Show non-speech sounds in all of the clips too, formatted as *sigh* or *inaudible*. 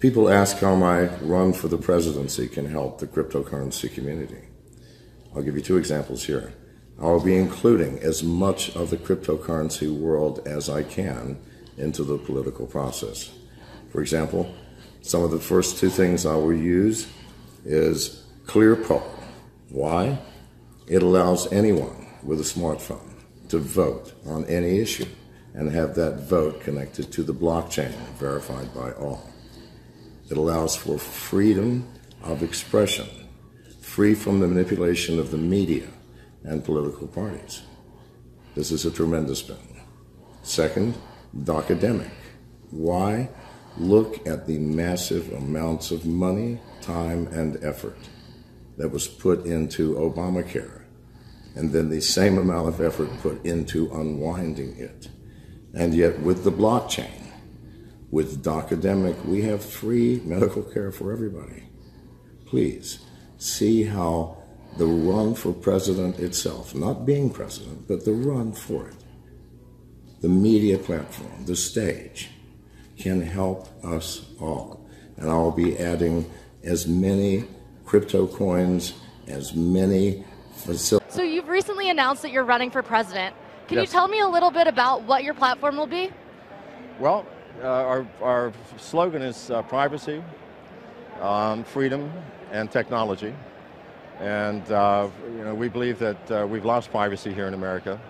People ask how my run for the presidency can help the cryptocurrency community. I'll give you two examples here. I'll be including as much of the cryptocurrency world as I can into the political process. For example, some of the first two things I will use is ClearPoll. Why? It allows anyone with a smartphone to vote on any issue and have that vote connected to the blockchain verified by all. It allows for freedom of expression, free from the manipulation of the media and political parties. This is a tremendous boon. Second, Docademic. Why? Look at the massive amounts of money, time, and effort that was put into Obamacare, and then the same amount of effort put into unwinding it. And yet, with the blockchain, with Docademic, we have free medical care for everybody. Please see how the run for president itself, not being president, but the run for it, the media platform, the stage, can help us all. And I'll be adding as many crypto coins, as many facilities. So you've recently announced that you're running for president. Can Yes. you tell me a little bit about what your platform will be? Well, our, our slogan is uh, privacy, um, freedom, and technology. And uh, you know, we believe that uh, we've lost privacy here in America.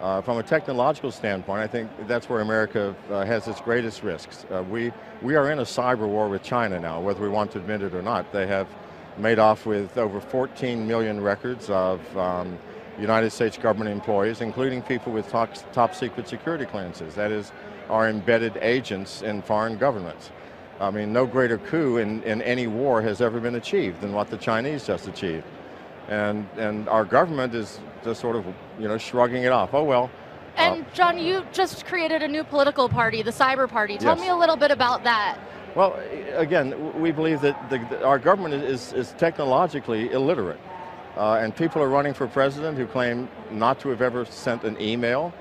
Uh, from a technological standpoint, I think that's where America uh, has its greatest risks. Uh, we, we are in a cyber war with China now, whether we want to admit it or not. They have made off with over 14 million records of um, United States government employees, including people with top, top secret security clearances. That is, are embedded agents in foreign governments. I mean, no greater coup in, in any war has ever been achieved than what the Chinese just achieved. And, and our government is just sort of, you know, shrugging it off. Oh, well. uh, And John, you just created a new political party, the Cyber Party. Tell Yes. me a little bit about that. Well, again, we believe that the, the- our government is, is technologically illiterate. Uh, and people are running for president who claim not to have ever sent an email,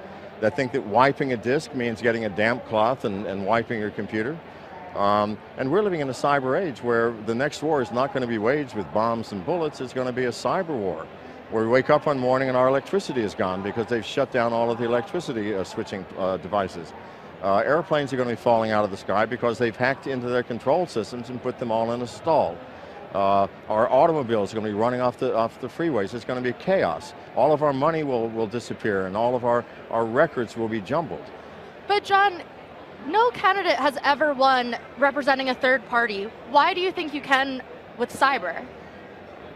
that think that wiping a disk means getting a damp cloth and, and wiping your computer. Um, and we're living in a cyber age where the next war is not going to be waged with bombs and bullets, it's going to be a cyber war. Where we wake up one morning and our electricity is gone because they've shut down all of the electricity uh, switching uh, devices. Uh, airplanes are going to be falling out of the sky because they've hacked into their control systems and put them all in a stall. Uh, our automobiles are going to be running off the, off the freeways. It's going to be chaos. All of our money will, will disappear and all of our, our records will be jumbled. But John, no candidate has ever won representing a third party. Why do you think you can with cyber?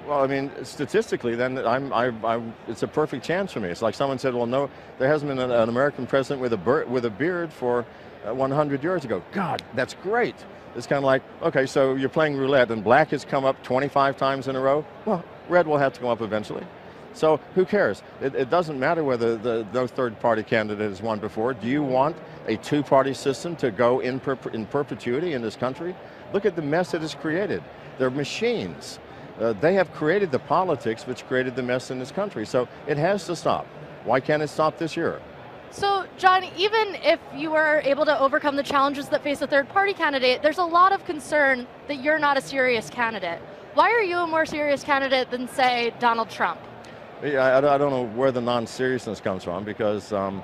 Well, I mean, statistically, then I'm, I, I, it's a perfect chance for me. It's like someone said, well, no, there hasn't been an, an American president with a, with a beard for uh, 100 years ago. God, that's great. It's kind of like, okay, so you're playing roulette and black has come up 25 times in a row. Well, red will have to come up eventually. So who cares? It, it doesn't matter whether the, no third party candidate has won before. Do you want a two party system to go in, per, in perpetuity in this country? Look at the mess it has created. They're machines. Uh, they have created the politics which created the mess in this country. So it has to stop. Why can't it stop this year? So, John, even if you were able to overcome the challenges that face a third party candidate, there's a lot of concern that you're not a serious candidate. Why are you a more serious candidate than, say, Donald Trump? Yeah, I, I don't know where the non-seriousness comes from because um,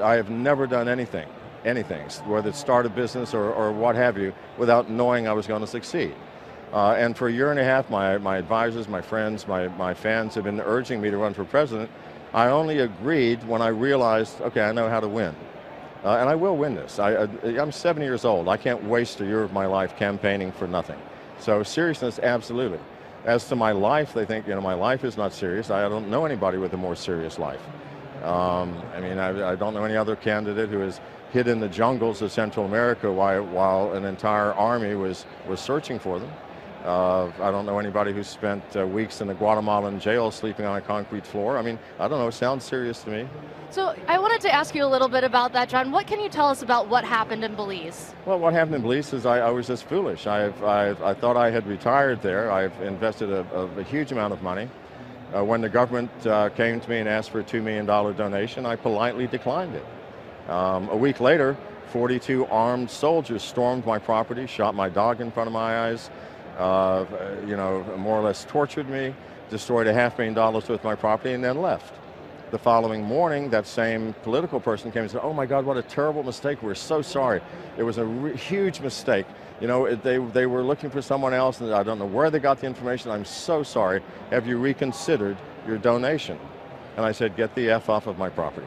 I have never done anything, anything, whether it's start a business or, or what have you, without knowing I was going to succeed. Uh, and for a year and a half, my, my advisors, my friends, my, my fans have been urging me to run for president. I only agreed when I realized, okay, I know how to win. Uh, and I will win this. I, I'm 70 years old. I can't waste a year of my life campaigning for nothing. So seriousness, absolutely. As to my life, they think, you know, my life is not serious. I don't know anybody with a more serious life. Um, I mean, I, I don't know any other candidate who has hid in the jungles of Central America while, while an entire army was, was searching for them. Uh, I don't know anybody who spent uh, weeks in a Guatemalan jail sleeping on a concrete floor. I mean, I don't know, it sounds serious to me. So, I wanted to ask you a little bit about that, John. What can you tell us about what happened in Belize? Well, what happened in Belize is I, I was just foolish. I've, I've, I thought I had retired there. I've invested a, a, a huge amount of money. Uh, when the government uh, came to me and asked for a $2 million donation, I politely declined it. Um, a week later, 42 armed soldiers stormed my property, shot my dog in front of my eyes, uh, you know, more or less tortured me, destroyed a half million dollars worth of my property, and then left. The following morning, that same political person came and said, oh my God, what a terrible mistake, we're so sorry. It was a huge mistake. You know, they, they were looking for someone else, and I don't know where they got the information, I'm so sorry. Have you reconsidered your donation? And I said, get the F off of my property.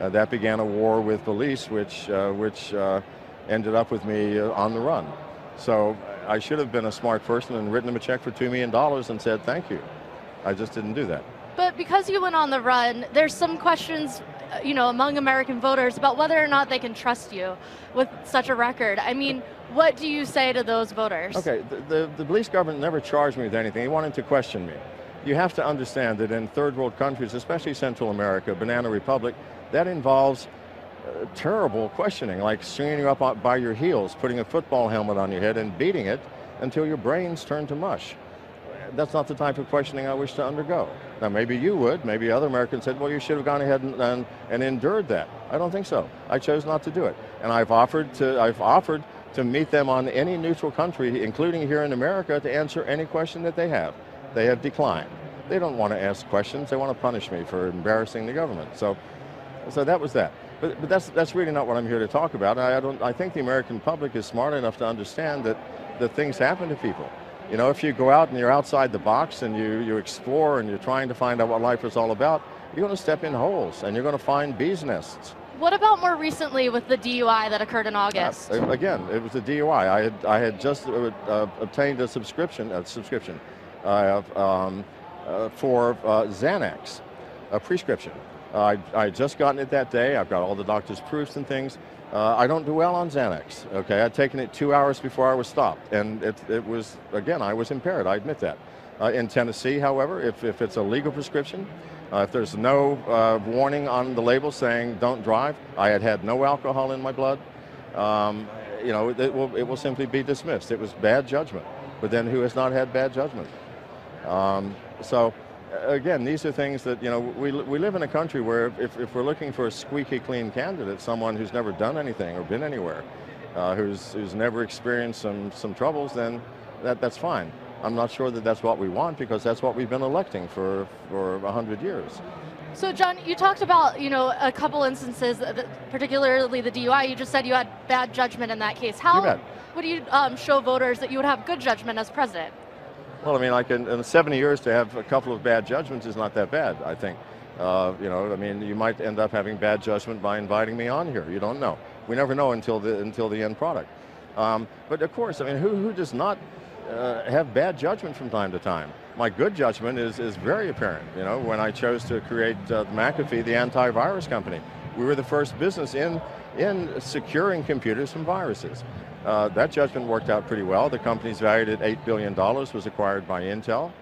Uh, that began a war with Belize, which, uh, which uh, ended up with me uh, on the run. So I should have been a smart person and written him a check for $2 million and said thank you. I just didn't do that. But because you went on the run, there's some questions, uh, you know, among American voters about whether or not they can trust you with such a record. I mean, what do you say to those voters? Okay, the, the, the Belize government never charged me with anything. They wanted to question me. You have to understand that in third world countries, especially Central America, Banana Republic, that involves terrible questioning, like stringing you up by your heels, putting a football helmet on your head and beating it until your brains turn to mush that's not the type of questioning I wish to undergo. Now, maybe you would. Maybe other Americans said, well, you should have gone ahead and, and, and endured that. I don't think so. I chose not to do it. And I've offered to, I've offered to meet them on any neutral country, including here in America, to answer any question that they have. They have declined. They don't want to ask questions. They want to punish me for embarrassing the government. So, so that was that. But, but that's, that's really not what I'm here to talk about. I, I, don't, I think the American public is smart enough to understand that, that things happen to people. You know, if you go out and you're outside the box and you, you explore and you're trying to find out what life is all about, you're going to step in holes and you're going to find bees nests. What about more recently with the DUI that occurred in August? Uh, again, it was a DUI. I had, I had just uh, uh obtained a subscription, a subscription uh, um, uh, for uh, Xanax, a prescription. I, I had just gotten it that day. I've got all the doctor's proofs and things. Uh, I don't do well on Xanax, okay? I'd taken it two hours before I was stopped, and it, it was, again, I was impaired, I admit that. Uh, in Tennessee, however, if, if it's a legal prescription, uh, if there's no uh, warning on the label saying don't drive, I had had no alcohol in my blood, um, you know, it, it, will, it will simply be dismissed. It was bad judgment. But then who has not had bad judgment? Um, so again, these are things that, you know, we, we live in a country where if, if we're looking for a squeaky clean candidate, someone who's never done anything or been anywhere, uh, who's, who's never experienced some, some troubles, then that, that's fine. I'm not sure that that's what we want because that's what we've been electing for, for 100 years. So John, you talked about, you know, a couple instances, particularly the DUI, you just said you had bad judgment in that case. How would you um, show voters that you would have good judgment as president? Well, I mean, like in, in 70 years to have a couple of bad judgments is not that bad, I think. Uh, you know, I mean, you might end up having bad judgment by inviting me on here. You don't know. We never know until the, until the end product. Um, but of course, I mean, who, who does not uh, have bad judgment from time to time? My good judgment is, is very apparent. You know, when I chose to create uh, McAfee, the antivirus company, we were the first business in, in securing computers from viruses. Uh, that judgment worked out pretty well. The company's valued at $8 billion, was acquired by Intel.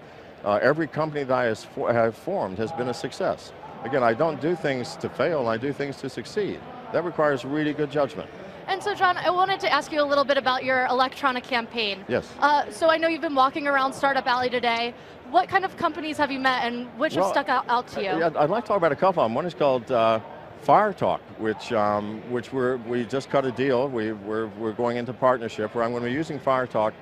Uh, every company that I for have formed has been a success. Again, I don't do things to fail, I do things to succeed. That requires really good judgment. And so, John, I wanted to ask you a little bit about your electronic campaign. Yes. Uh, so I know you've been walking around Startup Alley today. What kind of companies have you met, and which well, have stuck out, out to you? I'd like to talk about a couple of them. One is called uh, Fire Talk, which um, which we're we just cut a deal. We we're we're going into partnership where I'm going to be using Fire Talk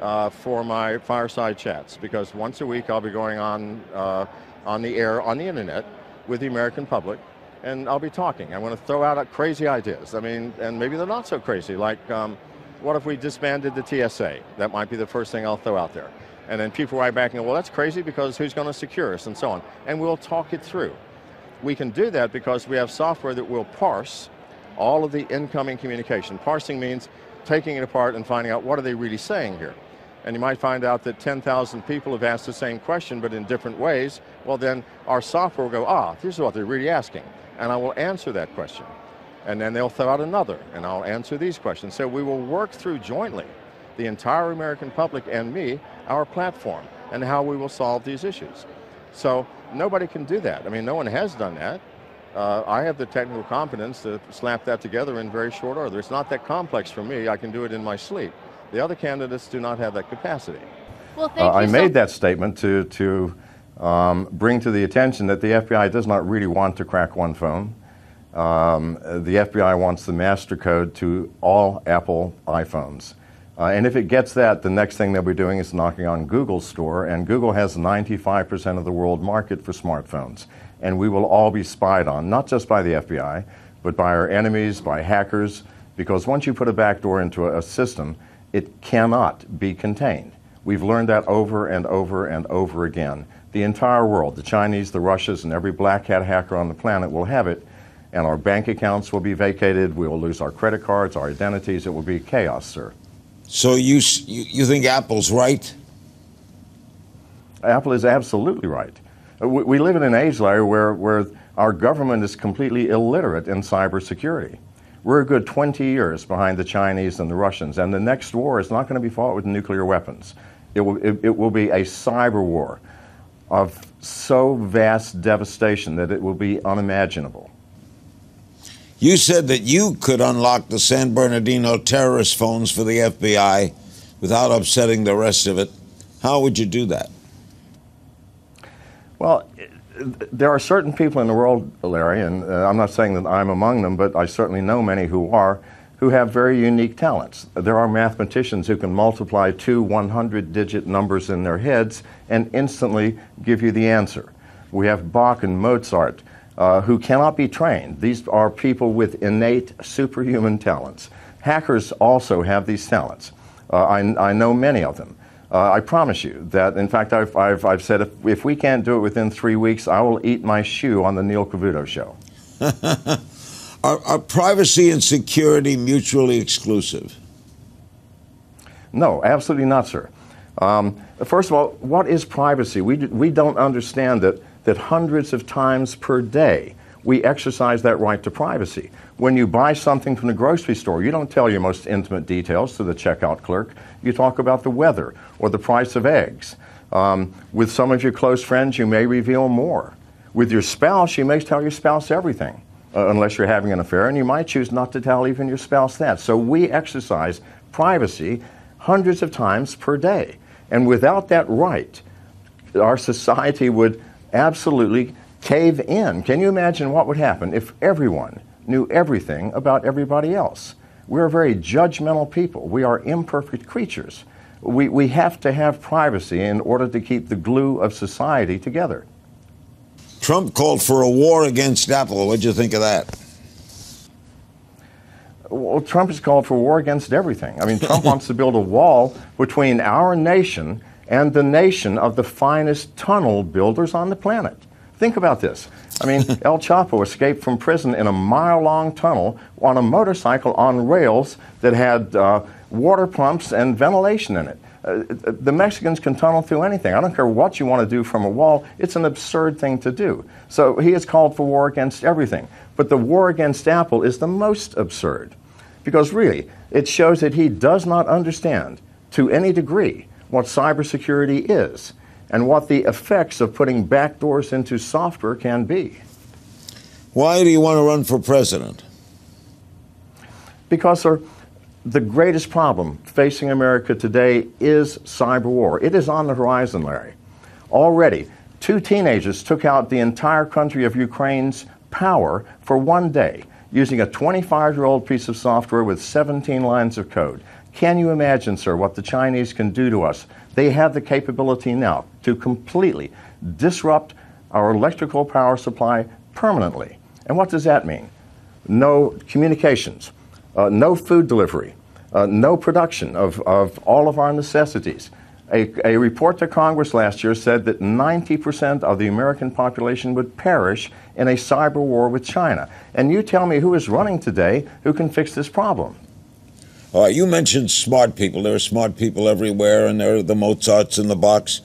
uh, for my fireside chats because once a week I'll be going on uh, on the air on the internet with the American public, and I'll be talking. I'm going to throw out crazy ideas. I mean, and maybe they're not so crazy. Like, um, what if we disbanded the TSA? That might be the first thing I'll throw out there. And then people write back and go, well, that's crazy because who's going to secure us and so on. And we'll talk it through. We can do that because we have software that will parse all of the incoming communication. Parsing means taking it apart and finding out what are they really saying here. And you might find out that 10,000 people have asked the same question but in different ways. Well then our software will go, ah, this is what they're really asking. And I will answer that question. And then they'll throw out another and I'll answer these questions. So we will work through jointly, the entire American public and me, our platform and how we will solve these issues. So nobody can do that. I mean, no one has done that. Uh, I have the technical competence to slap that together in very short order. It's not that complex for me. I can do it in my sleep. The other candidates do not have that capacity. Well, thank uh, you I so made that statement to, to um, bring to the attention that the FBI does not really want to crack one phone. Um, the FBI wants the master code to all Apple iPhones. Uh, and if it gets that, the next thing they'll be doing is knocking on Google's store, and Google has 95% of the world market for smartphones. And we will all be spied on, not just by the FBI, but by our enemies, by hackers, because once you put a backdoor into a, a system, it cannot be contained. We've learned that over and over and over again. The entire world, the Chinese, the Russians, and every black hat hacker on the planet will have it, and our bank accounts will be vacated. We will lose our credit cards, our identities. It will be chaos, sir. So you, you, you think Apple's right? Apple is absolutely right. Uh, we, live in an age, Larry, where, where our government is completely illiterate in cybersecurity. We're a good 20 years behind the Chinese and the Russians, and the next war is not going to be fought with nuclear weapons. It will, it, it will be a cyber war of so vast devastation that it will be unimaginable. You said that you could unlock the San Bernardino terrorist phones for the FBI without upsetting the rest of it. How would you do that? Well, there are certain people in the world, Larry, and uh, I'm not saying that I'm among them, but I certainly know many who are, who have very unique talents. There are mathematicians who can multiply two 100 digit numbers in their heads and instantly give you the answer. We have Bach and Mozart uh, who cannot be trained. These are people with innate superhuman talents. Hackers also have these talents. Uh, I, I, know many of them. Uh, I promise you that, in fact, I've, I've, I've said if, if, we can't do it within three weeks, I will eat my shoe on the Neil Cavuto show. *laughs* are, are privacy and security mutually exclusive? No, absolutely not, sir. Um, first of all, what is privacy? We, we don't understand that that hundreds of times per day we exercise that right to privacy. When you buy something from the grocery store, you don't tell your most intimate details to the checkout clerk. You talk about the weather or the price of eggs. Um, with some of your close friends, you may reveal more. With your spouse, you may tell your spouse everything, uh, unless you're having an affair, and you might choose not to tell even your spouse that. So we exercise privacy hundreds of times per day. And without that right, our society would absolutely cave in. Can you imagine what would happen if everyone knew everything about everybody else? We're very judgmental people. We are imperfect creatures. We, we have to have privacy in order to keep the glue of society together. Trump called for a war against Apple. What'd you think of that? Well, Trump has called for war against everything. I mean, Trump *laughs* wants to build a wall between our nation and the nation of the finest tunnel builders on the planet. Think about this. I mean, *laughs* El Chapo escaped from prison in a mile long tunnel on a motorcycle on rails that had uh, water pumps and ventilation in it. Uh, the Mexicans can tunnel through anything. I don't care what you want to do from a wall, it's an absurd thing to do. So he has called for war against everything. But the war against Apple is the most absurd. Because really, it shows that he does not understand, to any degree, what cybersecurity is and what the effects of putting backdoors into software can be. Why do you want to run for president? Because, sir, the greatest problem facing America today is cyber war. It is on the horizon, Larry. Already, two teenagers took out the entire country of Ukraine's power for one day using a 25 year old piece of software with 17 lines of code. Can you imagine, sir, what the Chinese can do to us? They have the capability now to completely disrupt our electrical power supply permanently. And what does that mean? No communications, uh, no food delivery, uh, no production of, of all of our necessities. A, a, report to Congress last year said that 90% of the American population would perish in a cyber war with China. And you tell me who is running today who can fix this problem? All right, you mentioned smart people. There are smart people everywhere, and there are the Mozarts in the box.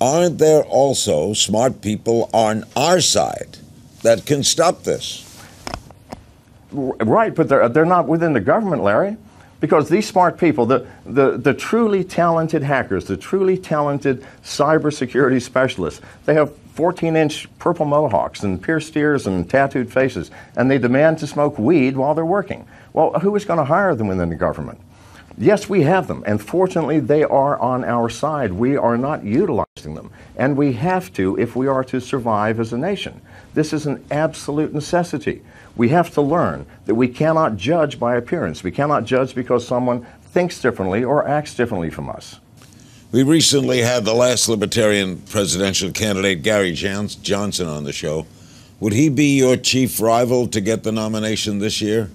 Aren't there also smart people on our side that can stop this? Right, but they're, they're not within the government, Larry. Because these smart people, the, the, the truly talented hackers, the truly talented cybersecurity specialists, they have 14 inch purple mohawks and pierced ears and tattooed faces, and they demand to smoke weed while they're working. Well, who is going to hire them within the government? Yes, we have them, and fortunately, they are on our side. We are not utilizing them, and we have to if we are to survive as a nation. This is an absolute necessity. We have to learn that we cannot judge by appearance. We cannot judge because someone thinks differently or acts differently from us. We recently had the last Libertarian presidential candidate, Gary Johnson, on the show. Would he be your chief rival to get the nomination this year?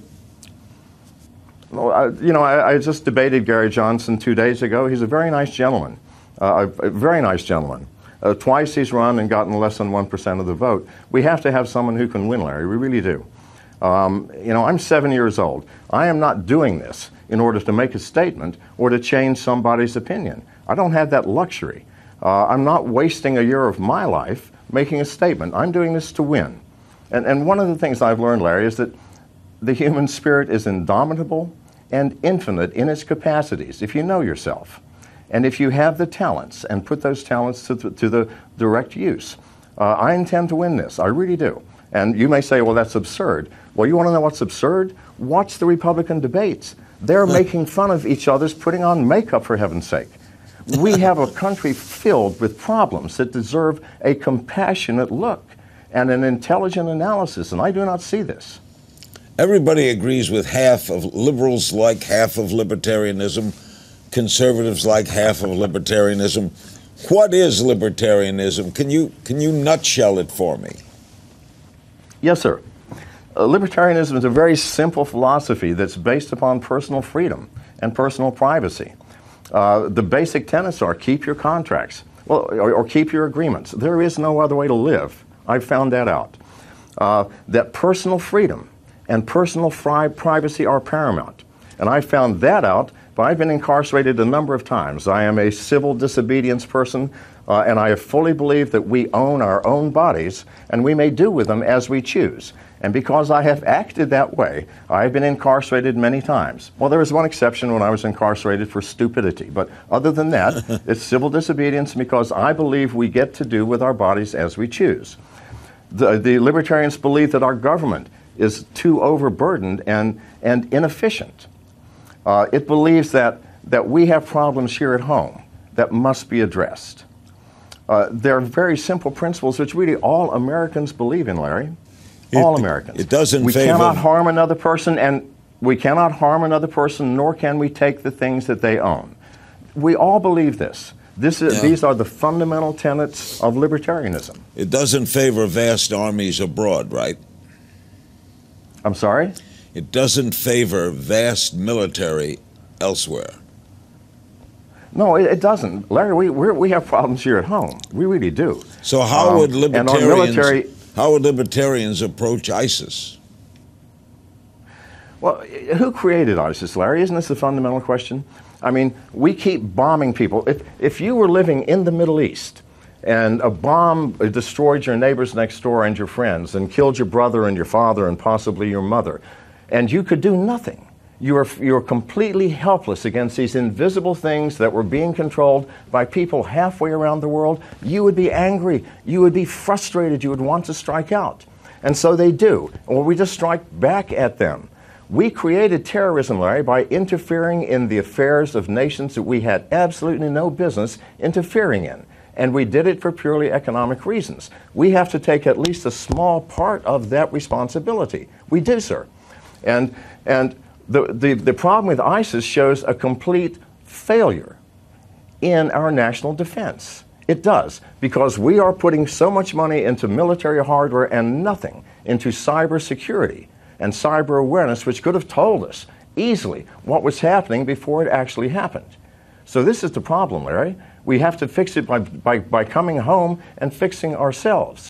Well, I, you know, I, I, just debated Gary Johnson two days ago. He's a very nice gentleman, uh, a, very nice gentleman. Uh, twice he's run and gotten less than 1% of the vote. We have to have someone who can win, Larry. We really do. Um, you know, I'm seven years old. I am not doing this in order to make a statement or to change somebody's opinion. I don't have that luxury. Uh, I'm not wasting a year of my life making a statement. I'm doing this to win. And, and one of the things I've learned, Larry, is that the human spirit is indomitable and infinite in its capacities if you know yourself. And if you have the talents and put those talents to the, to the direct use. Uh, I intend to win this. I really do. And you may say, well, that's absurd. Well, you want to know what's absurd? Watch the Republican debates. They're making fun of each other's putting on makeup, for heaven's sake. We *laughs* have a country filled with problems that deserve a compassionate look and an intelligent analysis, and I do not see this. Everybody agrees with half of liberals like half of libertarianism, conservatives like half of libertarianism. What is libertarianism? Can you can you nutshell it for me? Yes, sir. Uh, libertarianism is a very simple philosophy that's based upon personal freedom and personal privacy. Uh, the basic tenets are keep your contracts, well, or, or, keep your agreements. There is no other way to live. I've found that out. Uh, that personal freedom and personal fri- privacy are paramount. And I found that out, but I've been incarcerated a number of times. I am a civil disobedience person, uh, and I fully believe that we own our own bodies and we may do with them as we choose. And because I have acted that way, I've been incarcerated many times. Well, there was one exception when I was incarcerated for stupidity. But other than that, *laughs* it's civil disobedience because I believe we get to do with our bodies as we choose. The, the libertarians believe that our government is too overburdened and, and inefficient. Uh, it believes that, that we have problems here at home that must be addressed. Uh, there are very simple principles which really all Americans believe in, Larry. All Americans. It doesn't. We favor... cannot harm another person, and we cannot harm another person, nor can we take the things that they own. We all believe this. This is, yeah. These are the fundamental tenets of libertarianism. It doesn't favor vast armies abroad, right? I'm sorry? It doesn't favor vast military elsewhere. No, it, it doesn't. Larry, we, we have problems here at home. We really do. So, how um, would libertarians. Military, how would libertarians approach ISIS? Well, who created ISIS, Larry? Isn't this the fundamental question? I mean, we keep bombing people. If, if you were living in the Middle East and a bomb destroyed your neighbors next door and your friends and killed your brother and your father and possibly your mother, and you could do nothing, you are, you are completely helpless against these invisible things that were being controlled by people halfway around the world. You would be angry. You would be frustrated. You would want to strike out. And so they do. Or we just strike back at them. We created terrorism, Larry, by interfering in the affairs of nations that we had absolutely no business interfering in. And we did it for purely economic reasons. We have to take at least a small part of that responsibility. We do, sir. And, and the, the, the problem with ISIS shows a complete failure in our national defense. It does, because we are putting so much money into military hardware and nothing into cybersecurity and cyber awareness, which could have told us easily what was happening before it actually happened. So, this is the problem, Larry. We have to fix it by, by, by coming home and fixing ourselves.